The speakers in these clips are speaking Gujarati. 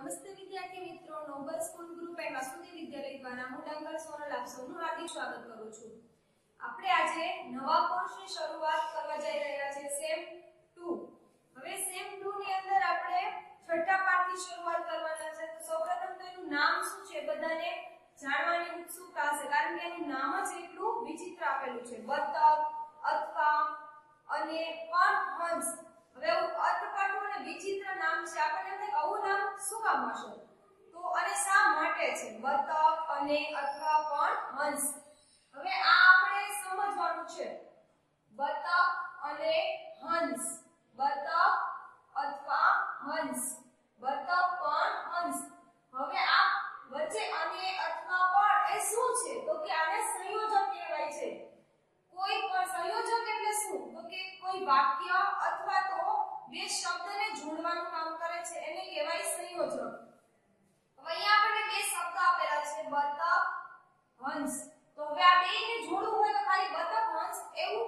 નમસ્તે વિદ્યાર્થી મિત્રો, Noble school group and Vasudev Vidyalaya દ્વારા હું ડાંગર સોનલ આપ સૌનું હાર્દિક સ્વાગત કરું છું. આપણે આજે નવા કોર્સની શરૂઆત કરવા જઈ રહ્યા છે સેમ 2 હવે સેમ 2 ની અંદર આપણે છઠ્ઠા પાઠથી શરૂઆત કરવાના છે. તો સૌપ્રથમ તો એનું નામ શું છે? બધાને જાણવાની ઉત્સુકતા છે કારણ કે એનું નામ જ એટલું વિચિત્ર આપેલું છે. બતક અથવા અને પણ હંસ. હવે એવું અને વિચિત્ર નામ છે. આપણને એમ થાય આવું નામ શું કામ હશે તો અને શા માટે છે? બતક અને અથવા પણ હંસ હવે આ આપણે સમજવાનું છે. બતક અને હંસ બતક અથવા હંસ બતક પણ હંસ હવે આ વચ્ચે અને અથવા પણ એ શું છે તો કે આને સંયોજક કહેવાય છે કોઈ પણ સંયોજક એટલે શું તો કે કોઈ વાક્ય અથવા તો બે શબ્દને જોડવાનું કામ કરે છે એને કહેવાય સંયોજક હવે અહીંયા આપણને બે શબ્દ આપેલા છે બતક હંસ તો હવે આ બેને જોડવું હોય તો ખાલી બતક હંસ એવું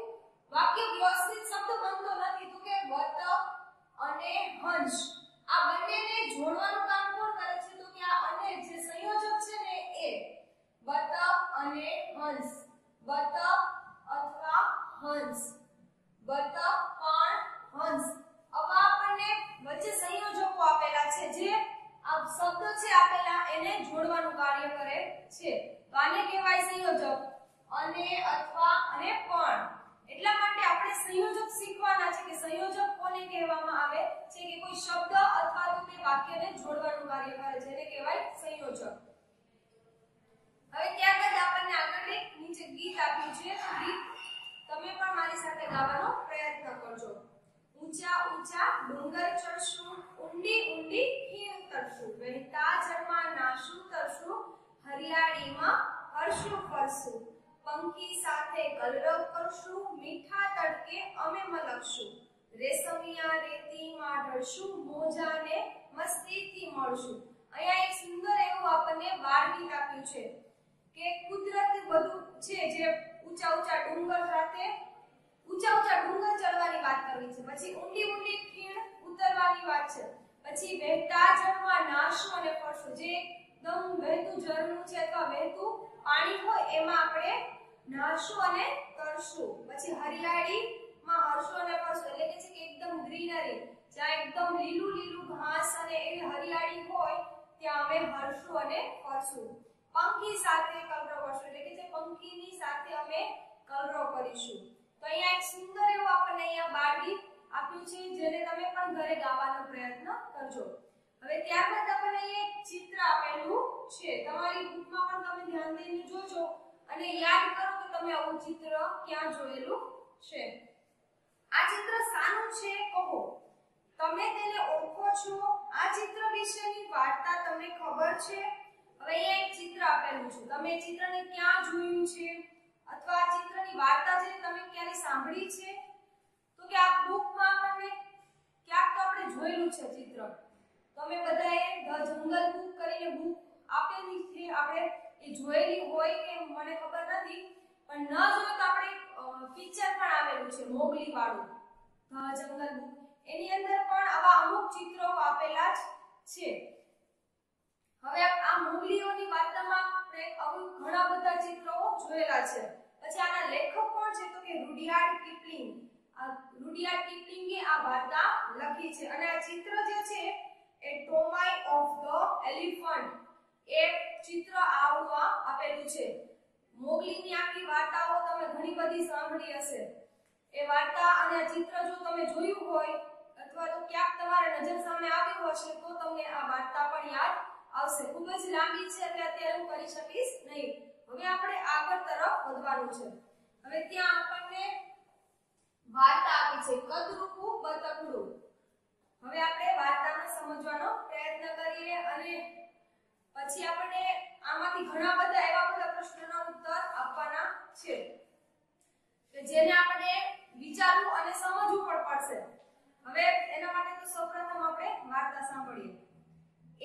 વાક્ય વ્યવસ્થિત શબ્દ બનતો નથી તો કે બતક અને હંસ આ બંનેને જોડવાનું કામ કોણ કરે છે તો કે આ અને જે સંયોજક છે ને એ બતક અને હંસ, બતક અથવા હંસ. બતક, પણ, હંસ. હવે આપણને વચ્ચે સંયોજકો આપેલા છે જે આ શબ્દો છે આપેલા, એને જોડવાનું કાર્ય કરે છે. તો આને કહેવાય સંયોજક. અને અથવા અને પણ. એટલા માટે આપણે સંયોજક શીખવાના છે કે સંયોજક કોને કહેવામાં આવે છે કે કોઈ શબ્દ અથવા તો કે વાક્યને જોડવાનું કાર્ય કરે છે. એને કહેવાય સંયોજક. હવે ત્યારબાદ આપણને આગળ એક નીચે ગીત આપ્યું છે. તો ગીત તમે પણ મારી સાથે ગાવાનો પ્રયત્ન કરજો. ઊંચા ઊંચા ડુંગર ચડશું, ઊંડી ઊંડી ખીણ તરશું. વહેતા જળમાં નાશું તરશું, હરિયાળીમાં હરશું ફરશું. પંખી સાથે કલરવ કરશું, મીઠા તડકે અમે મલકશું. રેશમિયા રેતીમાં ઢળશું, મોજાને મસ્તીથી મળશું. અહીંયા એક સુંદર એવું આપણને બાળ ગીત આપ્યું છે. કે કુદરત બધું છે જે ઊંચા ઊંચા ડુંગર સાથે ઊંચા ઊંચા ડુંગર ચડવાની વાત કરવી છે. પછી ઊંડી ઊંડી ખીણ ઉતરવાની વાત છે. પછી વહેતા જળમાં નાશો અને ફરશું જે એકદમ વહેતું ઝરણું છે અથવા વહેતું પાણી હોય, એમાં આપણે નાહશું અને તરશું. પછી હરિયાળીમાં હરશું અને ફરશું એટલે કે છે કે એકદમ ગ્રીનરી. જ્યાં એકદમ લીલું લીલું ઘાસ અને એવી હરિયાળી હોય, ત્યાં અમે હરશું અને ફરશું. પંખી સાથે કલરવ કરશું. એટલે કે જે પંખીની સાથે અમે કલરવ કરીશું. તો અહીંયા એક સુંદર એવું આપણને અહીંયા બાળ આપ્યું છે, જેને તમે પણ ઘરે ગાવાનો પ્રયત્ન કરજો. હવે ત્યારબાદ આપણને અહીંયા એક ચિત્ર આપેલું છે. તમારી બુકમાં પણ તમે ધ્યાન દઈને જોજો અને યાદ કરો કે તમે આવું ચિત્ર ક્યાં જોયેલું છે. આ ચિત્ર સાનું છે, કહો. તમે તેને ઓળખો છો? આ ચિત્ર વિશેની વાર્તા તમને ખબર છે? હવે એક ચિત્ર આપેલું છે. તમે ચિત્રને ક્યાં જોયું છે? અથવા ચિત્રની વાર્તા છે તમે ક્યારે સાંભળી છે? તો કે આ બુકમાં આપણને ક્યાંક તો આપણે જોયેલું છે ચિત્ર. તમે બધાએ ધ જંગલ બુક કરીને બુક આપેલી છે. આપણે એ જોયેલી હોય કે મને ખબર નથી. પણ ન જોયું તો આપણે પિક્ચર પણ આવેલું છે મોગલી વાળું ધ જંગલ બુક એની અંદર પણ આવા અમુક ચિત્રો આપેલા જ છે. હવે આ મોગલીઓની વાર્તામાં આપણે ઘણા બધા ચિત્રો જોયેલા છે. પછી આના લેખક કોણ છે તો કે રુડિયાર્ડ કિપલિંગ આ રુડિયાર્ડ કિપલિંગે આ વાર્તા લખી છે અને આ ચિત્ર જે છે એ ટોમાઈ ઓફ ધ એલિફન્ટ. એ ચિત્ર આવવા આપેલું છે. મોગલીની આખી વાર્તાઓ તમે ઘણી બધી સાંભળી હશે. એ વાર્તા અને આ ચિત્ર જો તમે જોયું હોય અથવા તો ક્યાંક તમારા નજર સામે આવ્યું હશે તો તમને આ વાર્તા પણ યાદ આવશે. ખૂબ જ લાંબી છે, એટલે અત્યારે હું કરી શકીશ નહીં. હવે આપણે આગળ તરફ વધવાનું છે. હવે ત્યાં આપણને વાર્તા આપી છે, કદરૂપું બતકડું. હવે આપણે વાર્તાને સમજવાનો પ્રયત્ન કરીએ અને પછી આપણે આમાંથી ઘણા બધા એવા બધા પ્રશ્નોના ઉત્તર આપવાના છે. કે જેને આપણે વિચારવું અને સમજવું પણ પડશે. હવે એના માટે તો સૌપ્રથમ આપણે વાર્તા સાંભળીએ.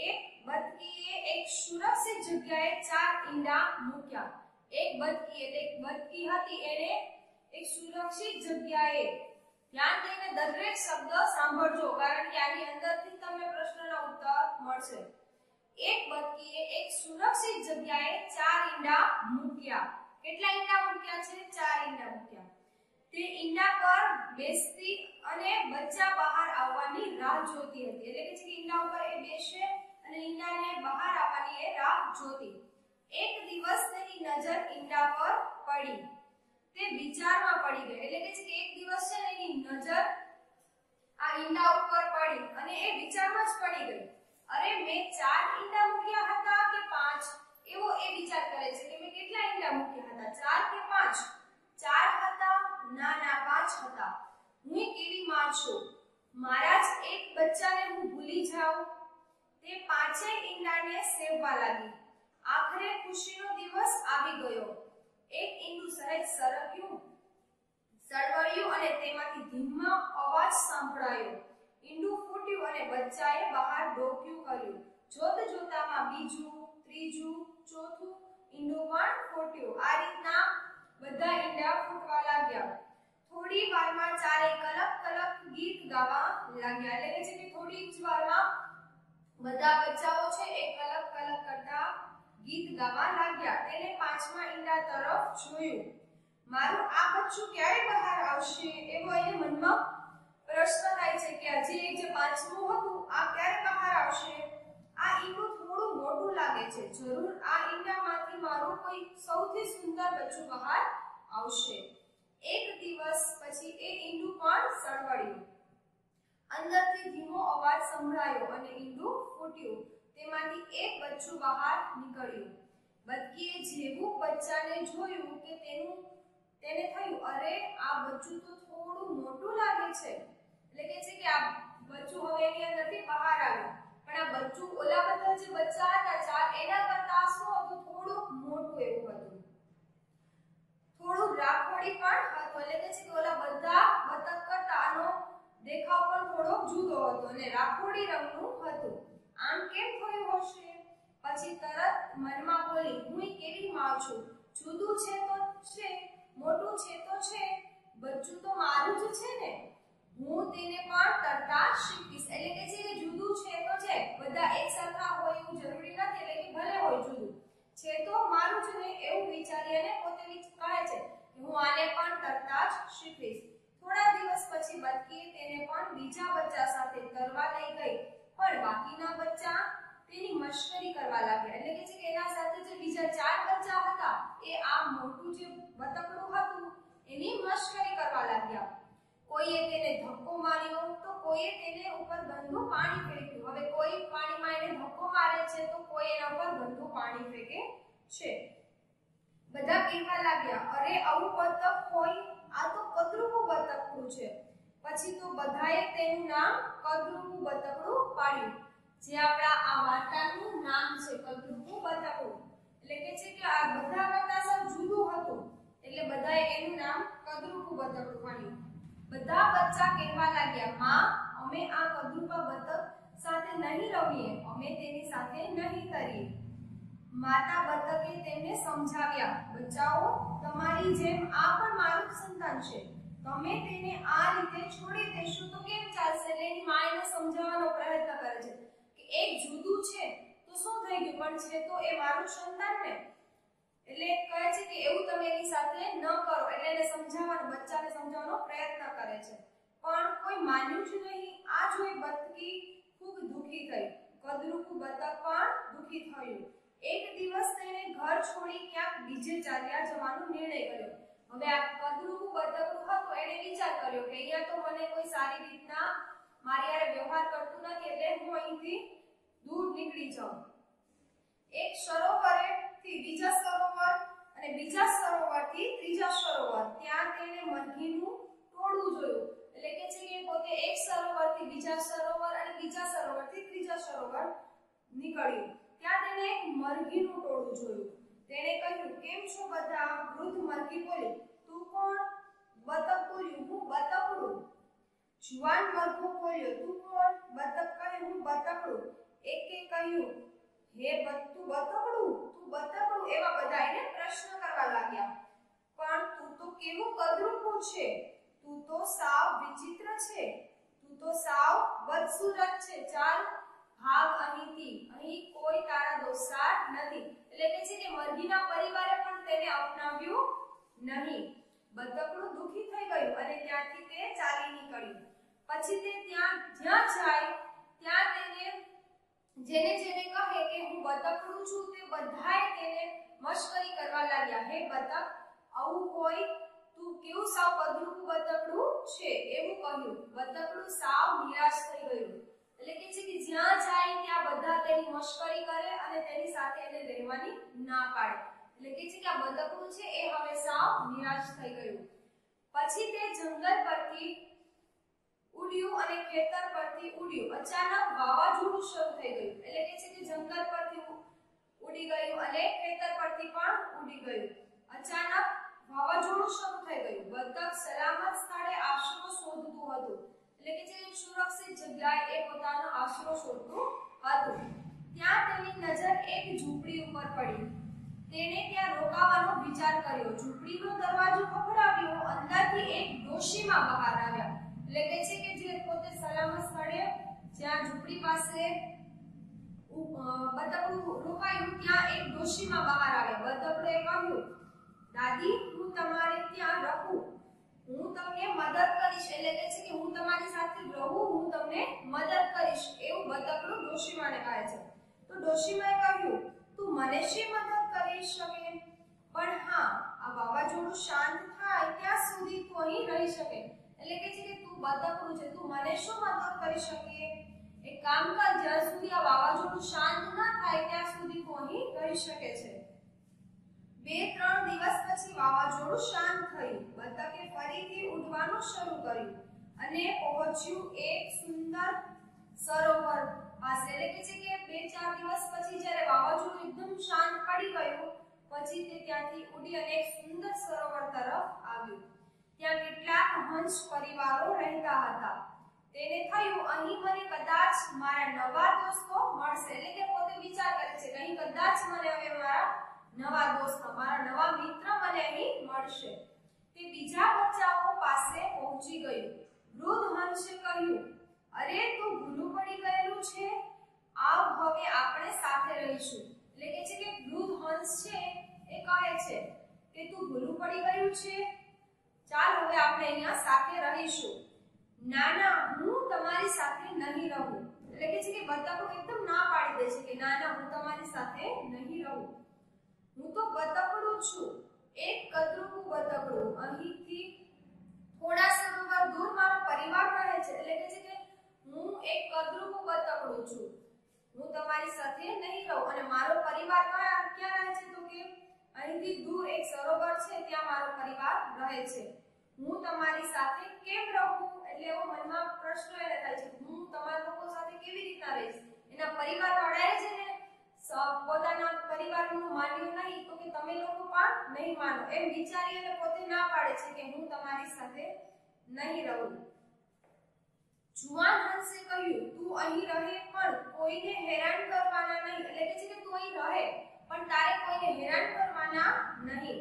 એક બતકીએ એક સુરક્ષિત જગ્યાએ ચાર ઈંડા મૂક્યા. એક બતકી એટલે એક બતકી હતી એને એક સુરક્ષિત જગ્યાએ. ધ્યાન દઈને દરેક શબ્દ સાંભળજો, કારણ કે આની અંદરથી તમને પ્રશ્નના ઉત્તર મળશે. એક બતકીએ એક સુરક્ષિત જગ્યાએ ચાર ઈંડા મૂક્યા. કેટલા ઈંડા મૂક્યા છે? ચાર ઈંડા મૂક્યા. તે ઈંડા પર બેસતી અને બચ્ચા બહાર આવવાની રાહ જોતી હતી. એટલે કે ઈંડા ઉપર એ બેસે અને ઈંડાને બહાર આવવાની એ રાહ જોતી. એક દિવસ તેની નજર ઈંડા પર પડી. તે વિચારમાં પડી ગઈ. એટલે કે એક દિવસ છે ને એની નજર આ ઈંડા ઉપર પડી અને એ વિચારમાં જ પડી ગઈ. અરે મેં ચાર ઈંડા મૂક્યા હતા કે પાંચ? એવો એ વિચાર કરે છે કે મેં કેટલા ઈંડા મૂક્યા હતા? ચાર કે પાંચ? ચાર હતા ના ના પાંચ હતા. હું કેવી માં છું? મારા જ એક બચ્ચાને હું ભૂલી જાઉં? તે પાંચેય ઈંડાને સેવવા લાગી. આખરે ખુશીનો દિવસ આવી ગયો. એક ઈંડું સહેજ સરક્યું, સળવળ્યું અને તેમાંથી ધીમા અવાજ સંભળાયો. ઈંડું ફૂટ્યું અને બચ્ચાએ બહાર ડોક્યું કર્યું. જોત જોતામાં બીજું, ત્રીજું, ચોથું ઈંડું પણ ફૂટ્યું. આ રીતના બધા ઈંડા ફૂટવા લાગ્યા. થોડી વારમાં ચારે કલક કલક ગીત ગાવા લાગ્યા. એટલે કે થોડી જ વારમાં બધા બચ્ચાઓ છે એ કલક કલક કરતા ગીત ગાવા લાગ્યા. તેને પાંચમા ઈંડા તરફ જોયું. મારું આ બચ્ચું ક્યારે બહાર આવશે? એવો એને મનમાં પ્રશ્ન થાય છે કે હજી એક જે પાંચમું હતું, આ ક્યારે બહાર આવશે? આ ઈંડું થોડું મોટું લાગે છે. જરૂર આ ઈંડામાંથી મારું કોઈ સૌથી સુંદર બચ્ચું બહાર આવશે. એક દિવસ પછી એ ઈંડું પણ સળવળ્યું અંદરથી ધીમો અવાજ સંભળાયો અને ઈંડું ફૂટ્યું. તેમાંથી એક બચ્ચું બહાર નીકળ્યું. બદકીએ જેવું બચ્ચાને જોયું કે તેનું, તેને થયું, અરે, આ બચ્ચું તો થોડું મોટું લાગે છે. એટલે કે છે કે આ બચ્ચું હવે એની અંદરથી બહાર આવ્યું. પણ આ બચ્ચું ઓલા બધા જે બચ્ચા હતા, ચાર, એના કરતા શું હતું? થોડું મોટું એવું હતું. થોડું રાખોડી પણ હતું. એટલે કે છે કે ઓલા બધા બતક કરતા આનો દેખાવ પણ થોડો જુદો હતો અને રાખોડી રંગનું હતું. આમ કેમ થયું હશે? પછી તરત મનમાં બોલી, હું કેવી માં છું? જુદું છે તો છે, મોટું છે તો છે બચ્ચું તો મારું જ છે ને? હું તેને પણ તરતા શીખીશ. એટલે કે જે જુદું છે તો છે. બધા એક સરખા હોય એવું જરૂરી નથી, એટલે કે ભલે હોય જુદું. છે તો મારું જ ને એવું વિચારી અને પોતે કહે છે કે હું આને પણ તરતા જ શીખીશ. થોડા દિવસ પછી બતકીએ તેને પણ બીજા બચ્ચા સાથે તરવા લઈ ગઈ. પણ બાકીના બચ્ચા તેની મશ્કરી કરવા લાગ્યા. એટલે કે કે એના સાથે જે બીજા ચાર બચ્ચા હતા, એ આ મોટું જે બતકડું હતું, એની મશ્કરી કરવા લાગ્યા. કોઈએ તેને ધક્કો માર્યો તો કોઈએ તેને ઉપર ગંદુ પાણી ફેંક્યું. હવે કોઈ પાણીમાં એને ધક્કો મારે છે તો કોઈ એના ઉપર ગંદુ પાણી ફેંકે છે. બધા કહેવા લાગ્યા, અરે, આવું બતક હોય આ તો કદરૂપું બતકડું છે. પછી તો બધાએ તેનું નામ કદરૂપું બતકડું પાડ્યું. જે આપણા આ વાર્તાનું નામ છે, કદરૂપું બતકડું એટલે કે છે કે આ બધા કરતા સૌ જુદું હતું. એટલે બધાએ એનું નામ કદરૂપું બતકડું પાડ્યું. બધા બચ્ચા કહેવા લાગ્યા, માં, અમે આ કદરૂપા બતક સાથે નહીં રમીએ. અમે તેની સાથે નહીં તરીએ. માતા બતકે તેમને સમજાવ્યા, બચ્ચાઓ, તમારી જેમ આ પણ મારું સંતાન છે. તમે તેને આ રીતે છોડી દેશો તો કેમ ચાલશે? એટલે એની માં એને સમજાવવાનો પ્રયત્ન કરે છે કે એક જુદું છે તો શું થઈ ગયું? પણ છે તો એ મારું સંતાન ને. એટલે કહે છે કે એવું તમે એની સાથે ન કરો. એટલે એને સમજાવવાનો, બચ્ચાને સમજાવવાનો પ્રયત્ન કરે છે. પણ કોઈ માન્યું જ નહીં. આ જોઈ બતકી ખૂબ દુખી થઈ. કદરૂપું બતક પણ દુખી થયું. એક દિવસ તેણે ઘર છોડી ક્યાંક બીજે ચાલ્યા જવાનો નિર્ણય કર્યો. હવે આ કદરૂ બદરૂ હતું એણે વિચાર કર્યો કે અહીંયા તો મને કોઈ સારી રીતના મારી હારે વ્યવહાર કરતું નથી એટલે હું અહીંથી દૂર નીકળી જાઉં. એક સરોવરેથી બીજા સરોવર અને બીજા સરોવરથી ત્રીજા સરોવર. ત્યાં તેણે મરઘીનું ટોળું જોયું. એટલે કે છે કે પોતે એક સરોવરથી બીજા સરોવર અને બીજા સરોવરથી ત્રીજા સરોવર નીકળ્યું. ત્યાં તેણે એક મરઘીનું ટોળું જોયું. તેણે કહ્યું, કેમ છો બધા? વૃદ્ધ મરઘી બોલી, તું કોણ? બતક બોલ્યું હું બતકડું. જુવાન મરઘો બોલ્યો, તું કોણ? બતક કહે, હું બતકડું. એકે કહ્યું, હે તું બતકડું? તું બતકડું? એવા બધા એને પ્રશ્ન કરવા લાગ્યા. પણ તું તો કેવું કદરૂપું છે? તું તો સાવ વિચિત્ર છે. તું તો સાવ બદસુરત છે. ચાલ ભાગ અહીંથી, અહીં કોઈ તારા દોસ્તાર નથી. એટલે કે છે કે મરઘીના પરિવારે પણ તેને અપનાવ્યું નહીં. બતકડું દુખી થઈ ગયું અને ત્યાંથી તે ચાલી નીકળ્યું. પછી તે ત્યાં જ્યાં જાય, ત્યાં તેને જેને જેને કહે કે હું બતકડું છું, તે બધાએ તેને મશ્કરી કરવા લાગ્યા. હે બતક આવું કોઈ? તું કેવું સાવ કદરૂપું બતકડું છે? એવું કહ્યું. બતકડું સાવ નિરાશ થઈ ગયું. એટલે કે છે કે જ્યાં જાય ત્યાં બધા તેની મશ્કરી કરે અને તેની સાથે એને રહેવાની ના પાડે. એટલે કે છે કે આ બતકડું છે એ હવે સાવ નિરાશ થઈ ગયું. પછી તે જંગલ પરથી ઉડ્યું અને ખેતર પરથી ઉડ્યું. અચાનક વાવાઝોડું શરૂ થઈ ગયું. એટલે કે છે કે જંગલ પરથી ઉડી ગયું અને ખેતર પરથી પણ ઉડી ગયું. અચાનક વાવાઝોડું શરૂ થઈ ગયું. બતક સલામત સ્થળે આશરો શોધતું હતું. એટલે કે જે સુરક્ષિત જગ્યાએ એ પોતાનો આશરો શોધતું હતું. ત્યાં તેની નજર એક ઝૂંપડી ઉપર પડી. તેણે ત્યાં રોકાવાનો વિચાર કર્યો. ઝૂંપડીનો દરવાજો ખખડાવ્યો. અંદરથી એક ડોશીમાં બહાર આવ્યા. એટલે કે છે કે જે પોતે સલામત સ્થળે, જ્યાં ઝૂંપડી પાસે બતકડું રોકાયું, ત્યાં એક ડોશીમાં બહાર આવ્યા. બતકડે કહ્યું, દાદી, હું તમારે ત્યાં મદદ કરીશ એટલે કે છે કે હું તમારી સાથે રહું, હું તમને મદદ કરીશ, એવું બતકડું ડોશીમાને કહે છે. તો ડોશીમાએ કહ્યું, તું મને શી મદદ કરી શકે? પણ હા, આ વાવાઝોડું શાંત થાય ત્યાં સુધી તું અહીં રહી શકે. એટલે કે છે કે તું બતકડું છે, તું મને શું મદદ કરી શકે? એક કામ કર, જ્યાં સુધી આ વાવાઝોડું શાંત ના થાય, ત્યાં સુધી તું અહીં રહી શકે છે. બે, ત્રણ દિવસ પછી વાવાઝોડું શાંત થયું. બતકે ફરીથી ઉડવાનું શરૂ કર્યું અને પહોંચ્યું એક સુંદર સરોવર પાસે. એટલે કે છે કે બે, ચાર દિવસ પછી જ્યારે વાવાઝોડું એકદમ શાંત પડી ગયું, પછી તે ત્યાંથી ઉડી અને એક સુંદર સરોવર તરફ આવ્યું. ત્યાં કેટલાક હંસ પરિવારો રહેતા હતા. તેને થયું, અહીં મને કદાચ મારા નવા દોસ્તો મળશે. એટલે કે પોતે વિચાર કરે છે કે અહીં કદાચ મને હવે મારા નવા દોસ્ત અમારા નવા મિત્ર મને અહીં મળશે. તે બીજા બચ્ચાઓ પાસે પહોંચી ગયું. વૃદ્ધ હંસે કહ્યું, અરે, તું ભૂલું પડી ગયેલું છે? આવ હવે આપણે સાથે રહીશું. એટલે કે છે કે વૃદ્ધ હંસ છે, એ કહે છે કે, તું ભૂલું પડી ગયું છે? ચાલ હવે આપણે અહીંયા સાથે રહીશું. ના ના હું તમારી સાથે નહીં રહું. એટલે કે છે કે બતકો એકદમ ના પાડી દે છે કે ના ના હું તમારી સાથે નહીં રહું. હું તો બતકડું છું. એક કદરૂપું બતકડું. અહીંથી થોડા સરોવર દૂર મારો પરિવાર રહે છે. એટલે કે છે કે હું એક કદરૂપું બતકડું છું. હું તમારી સાથે નહીં રહું. અને મારો પરિવાર ક્યાં ક્યાં રહે છે તો કે અહીંથી દૂર એક સરોવર છે, ત્યાં મારો પરિવાર રહે છે. હું તમારી સાથે કેમ રહું? એટલે એવો મનમાં પ્રશ્ન એને થાય છે હું તમારા લોકો સાથે કેવી રીતના રહીશ? એના પરિવાર વાળાએ છે ને પોતાના પરિવારનું માન્યું નહીં તો કે તમે લોકો પણ નહીં માનો. એમ વિચારી અને પોતે ના પાડે છે કે હું તમારી સાથે નહીં રહું. જુવાન હંસે કહ્યું, તું અહીં રહે પણ કોઈને હેરાન કરવાના નહીં. એટલે કે છે કે તું અહીં રહે, પણ તારે કોઈને હેરાન કરવાના નહીં.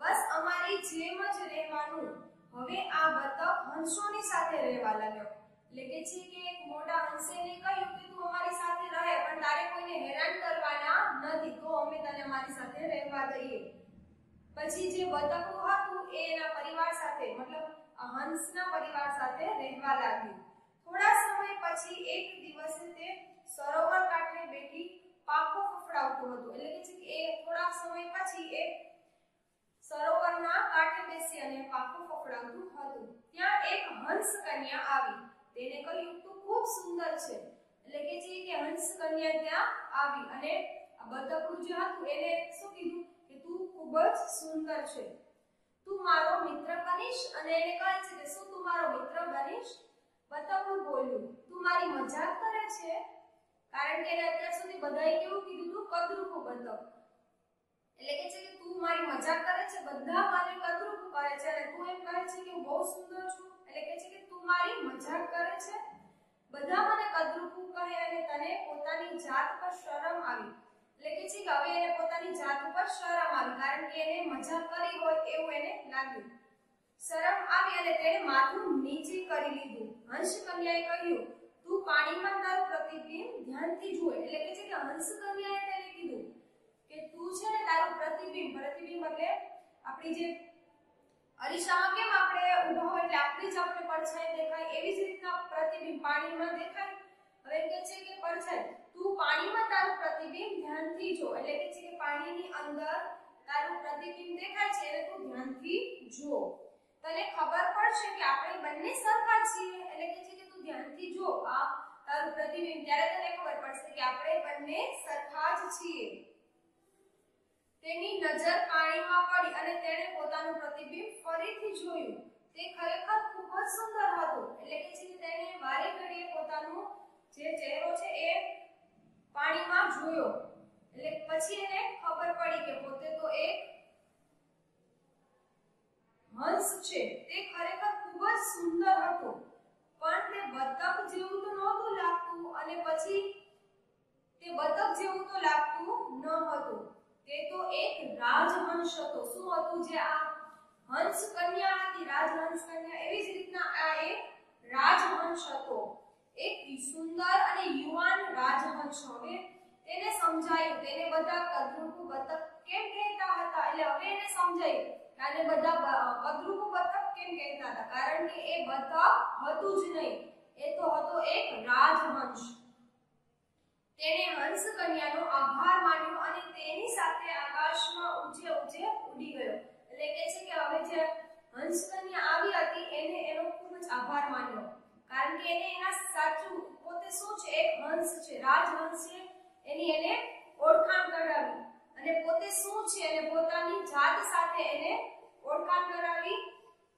બસ અમારી જેમ જ રહેવાનું. હવે આ બતક હંસોની સાથે રહેવા લાગ્યો. એટલે કે છે કે એક મોટા એને કહ્યું કે તું અમારી સાથે રહે, પણ તારે કોઈને હેરાન કરવાના નથી. તો અમે તને અમારી સાથે રહેવા દઈએ. પછી જે બતકું હતું એ એના પરિવાર સાથે, મતલબ હંસના પરિવાર સાથે રહેવા લાગ્યું. થોડા સમય પછી એક દિવસે તે સરોવર કાંઠે બેઠી પાખો ફફડાવતું હતું. એટલે કે છે કે એ થોડા સમય પછી એ સરોવરના કાંઠે બેસી અને પાખું ફફડાવતું હતું. ત્યાં એક હંસ કન્યા આવી. તેને કહ્યું, તું ખૂબ સુંદર છે. એટલે કે છે કે હંસ કન્યા ત્યાં આવી અને આ બતકડું જે હતું એને શું કીધું કે, તું ખૂબ જ સુંદર છે. તું મારો મિત્ર બનીશ. અને એને કહે છે કે, શું તું મારો મિત્ર બનીશ? બતકનું બોલ્યું, તું મારી મજાક કરે છે? કારણ કે એને અત્યાર સુધી બધાએ કેવું કીધું તું કદરૂપું બતક. એટલે કે છે કે, તું મારી મજાક કરે છે, બધા મને કદરૂપ કરે છે. અને તું એમ કહે છે કે, હું બહુ સુંદર છું. એટલે કે છે કે તું મારી મજાક કરે છે? બધા મને કદરૂપ કહે અને તને પોતાની જાત પર શરમ આવી. એટલે કે છે કે હવે એને પોતાની જાત ઉપર શરમ આવી, કારણ કે એને મજાક કરી હોય એવું એને લાગ્યું. શરમ આવી અને તેણે માથું નીચે કરી લીધું. હંસ કન્યાએ કહ્યું, તું પાણીમાં તારું પ્રતિબિંબ ધ્યાનથી જુએ. એટલે કે છે કે હંસ કન્યાએ તેને કીધું કે તું છે ને તારું પ્રતિબિંબ પ્રતિબિંબ એટલે આપણી જે અરીસામાં કેમ આપણે ઊભા હોય એટલે આપણી જ આપણે પડછાઈ દેખાય? એવી જ રીતના પ્રતિબિંબ પાણીમાં દેખાય? હવે કે છે કે પડછાઈ તું પાણીમાં તારું પ્રતિબિંબ ધ્યાનથી જો. એટલે કે છે કે પાણીની અંદર તારું પ્રતિબિંબ દેખાય છે એટલે તું ધ્યાનથી જો. તને ખબર પડશે કે આપણે બંને સરખા છીએ. એટલે કે છે કે તું ધ્યાનથી જો આ તારું પ્રતિબિંબ. ત્યારે તને ખબર પડશે કે આપણે બંને સરખા જ છીએ. તેની નજર પાણીમાં પડી અને તેણે પોતાનું પ્રતિબિંબ ફરીથી જોયું. તે ખરેખર ખૂબ જ સુંદર હતું. એટલે કે જે તેણે વારે ઘડીએ પોતાનું જે ચહેરો છે એ પાણીમાં જોયો. એટલે પછી એને ખબર પડી કે પોતે તો એક હંસ છે. તે ખરેખર ખૂબ જ સુંદર હતું. પણ તે બતક જેવું તો નહોતું લાગતું અને પછી તે બતક જેવું તો લાગતું ન હતું. એક રાજહંસ હતો શું હતું જે આ હંસ કન્યા હતી? રાજહંસ કન્યા એવી જ રીતના આ એક રાજહંસ હતો એક સુંદર અને યુવાન રાજહંસ. હવે તેને સમજાયું. તેને બધા કદરૂપુ બતક કેમ કહેતા હતા? એટલે હવે એને સમજાયું આને બધા કદરૂપુ બતક કેમ કહેતા હતા? કારણ કે એ બતક હતું જ નહીં. એ તો હતો એક રાજહંસ. તેણે હંસ કન્યાનો આભાર માન્યો અને તેની સાથે આકાશમાં ઊંચે ઊંચે ઉડી ગયો. એટલે કે છે કે હવે જે હંસ કન્યા આવી હતી, એને એનો ખૂબ જ આભાર માન્યો. કારણ કે એને એના સાચું પોતે શું છે? એક હંસ છે. રાજહંસ છે એની એને ઓળખાણ કરાવી અને પોતે શું છે? અને પોતાની જાત સાથે એને ઓળખાણ કરાવી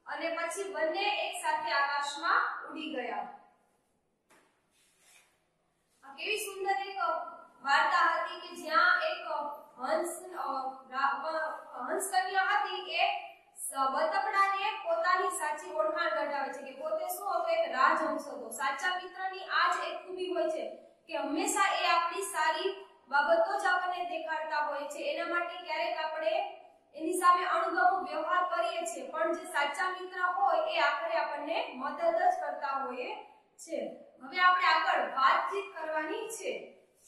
અને પછી બંને એક સાથે આકાશમાં ઉડી ગયા. કેવી સુંદર એક વાર્તા હતી કે જ્યાં એક હંસ હંસ કન્યા હતી, એ બતકડાને પોતાની સાચી ઓળખાણ કઢાવે છે કે પોતે શું હતો? એક રાજહંસ હતો. સાચા મિત્રની આ જ એક ખૂબી હોય છે કે હંમેશા એ આપણી સારી બાબતો જ આપણને દેખાડતા હોય છે. એના માટે ક્યારેક આપણે એની સામે અણગમો વ્યવહાર કરીએ છીએ. પણ જે સાચા મિત્ર હોય, એ આખરે આપણને મદદ જ કરતા હોય. છે. હવે આપણે આગળ વાતચીત કરવાની છે.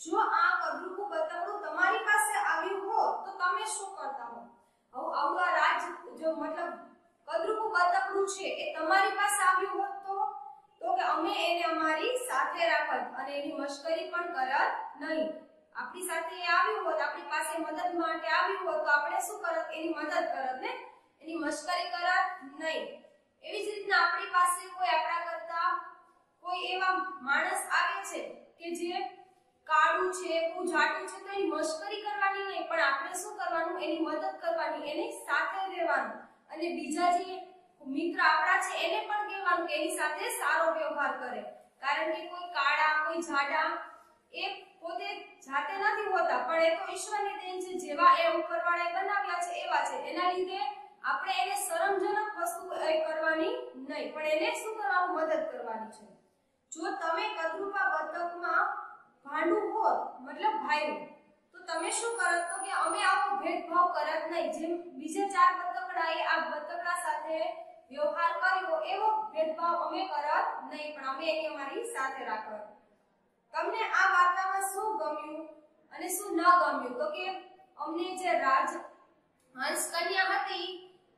જો આ કદરૂપું બતકડું તમારી પાસે આવ્યું હો તો તમે શું કરતા હો હવે આવું આ રાજ જો મતલબ કદરૂપું બતકડું છે એ તમારી પાસે આવ્યું હોત તો? તો કે અમે એને અમારી સાથે રાખત અને એની મશ્કરી પણ કરત નહીં. આપણી સાથે એ આવ્યું હોત, આપણી પાસે મદદ માટે આવ્યું હોત, તો આપણે શું કરત? એની મદદ કરત ને? એની મશ્કરી કરત નહીં. એવી જ રીતના આપણી પાસે કોઈ આપણા કોઈ એવા માણસ આવે છે કે જે કાળું છે બહુ જાડું છે, તો એની મશ્કરી કરવાની નહીં, પણ આપણે શું કરવાનું? એની મદદ કરવાની, એની સાથે રહેવાનું. અને બીજા જે મિત્ર આપણા છે, એને પણ કહેવાનું કે એની સાથે સારો વ્યવહાર કરે. કારણ કે કોઈ કાળા, કોઈ જાડા, એ પોતે જાતે નથી હોતા, પણ એ તો ઈશ્વરની દેન છે, જેવા એ ઉપરવાળાએ બનાવ્યા છે, એવા છે. એના લીધે આપણે એને શરમજનક વસ્તુ એ કરવાની નહીં, પણ એને શું કરવાનું? મદદ કરવાની છે. જો તમે કદરૂપા બતકમાં ભાંડું હોત, મતલબ ભાઈ તો તમે શું કરત? તો કે અમે આવો ભેદભાવ કરત નહીં. જેમ બીજે ચાર બતકડાએ આ બતકડા સાથે વ્યવહાર કર્યો, એવો ભેદભાવ અમે કરત નહીં. પણ અમે એને અમારી સાથે રાખત. તમને આ વાર્તામાં શું ગમ્યું અને શું ન ગમ્યું? તો કે અમને જે રાજ હંસ કન્યા હતી,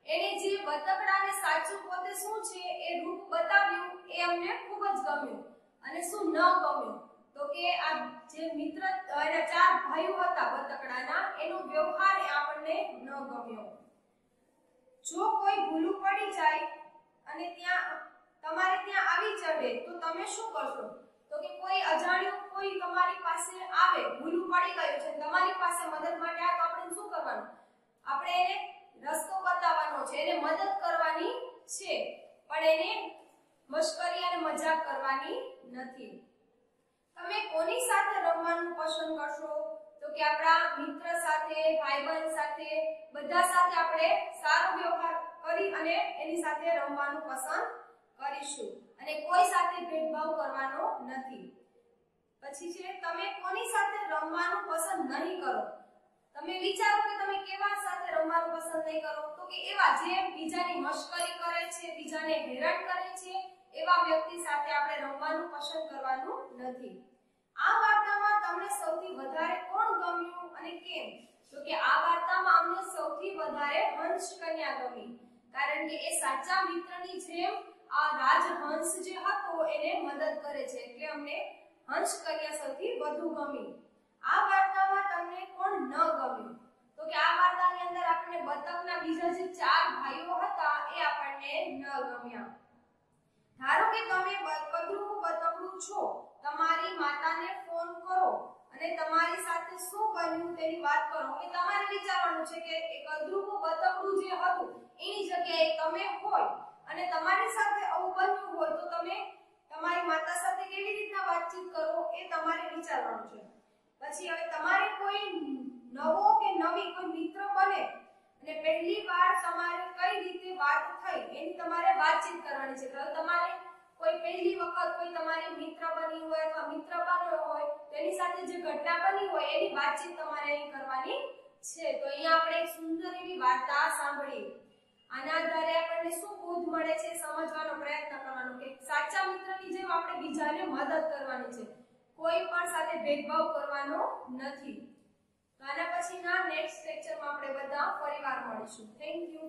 એને જે બતકડાને સાચું પોતે શું છે એ રૂપ બતાવ્યું એ અમને ખૂબ જ ગમ્યું. અને શું ન ગમ્યું? તો કે આ જે મિત્ર, એના ચાર ભાઈઓ હતા બતકડાના, એનો વ્યવહાર આપણને ન ગમ્યો. જો કોઈ ભૂલું પડી જાય અને ત્યાં, તમારે ત્યાં આવી ચડે તો તમે શું કરશો? તો કે કોઈ અજાણ્યું કોઈ તમારી પાસે આવે, ભૂલું પડી ગયું છે, તમારી પાસે મદદ માટે આવે તો આપણે શું કરવાનું? આપણે એને રસ્તો બતાવવાનો છે, એને મદદ કરવાની છે, પણ એને મશ્કરી અને મજાક કરવાની નથી. તમે કોની સાથે રમવાનું પસંદ કરશો? તો કે આપણા મિત્ર સાથે, ભાઈબંધ સાથે, બધા સાથે આપણે સારો વ્યવહાર કરી અને એની સાથે રમવાનું પસંદ કરીશું. અને કોઈ સાથે ભેદભાવ કરવાનો નથી. પછી છે, તમે કોની સાથે રમવાનું પસંદ નહીં કરો? તમે વિચારો કે તમે કેવા સાથે રમવાનું પસંદ નહીં કરો? તો કે એવા જે બીજાની મશ્કરી કરે છે, બીજાને હેરાન કરે છે એવા વ્યક્તિ સાથે આપણે રમવાનું પસંદ કરવાનું નથી. આ વાર્તામાં તમને સૌથી વધારે કોણ ગમ્યું અને કેમ? તો કે આ વાર્તામાં અમને સૌથી વધારે હંસ કન્યા ગમી. કારણ કે એ સાચા મિત્રની જેમ આ રાજહંસ જે હતો એને મદદ કરે છે. એટલે અમને હંસ કન્યા સૌથી વધુ ગમી. આ વાર્તામાં તમને કોણ ન ગમ્યું? તો કે આ વાર્તાની અંદર આપણને બતકના બીજા જે ચાર ભાઈઓ હતા એ આપણને ન ગમ્યા. ધારો કે તમે કદરૂ બતકડું છો, તમારી માતાને ફોન કરો અને તમારી સાથે શું બન્યું તેની વાત કરો. કે તમારે વિચારવાનું છે કે એ કદરૂ બતકડું જે હતું, એની જગ્યાએ તમે હોય અને તમારી સાથે આવું બન્યું હોય, તો તમે તમારી માતા સાથે કેવી રીતના વાતચીત કરો એ તમારે વિચારવાનું છે. પછી હવે તમારે કોઈ નવો કે નવી કોઈ મિત્ર બને અને પહેલી વાર તમારે કઈ રીતે વાત થઈ એની તમારે વાતચીત કરવાની છે. તો તમારે કોઈ પહેલી વખત કોઈ તમારી મિત્ર બની હોય અથવા મિત્ર બન્યો હોય તેની સાથે જે ઘટના બની હોય એની વાતચીત તમારે અહીં કરવાની છે. તો અહીંયા આપણે એક સુંદર એવી વાર્તા સાંભળી આના આધારે આપણને શું બોધ મળે છે સમજવાનો પ્રયત્ન કરવાનો કે સાચા મિત્રની જેમ આપણે બીજાને મદદ કરવાની છે. કોઈ પણ સાથે ભેદભાવ કરવાનો નથી. તો આના પછીના નેક્સ્ટ લેક્ચરમાં આપણે બધા ફરીવાર મળીશું. Thank you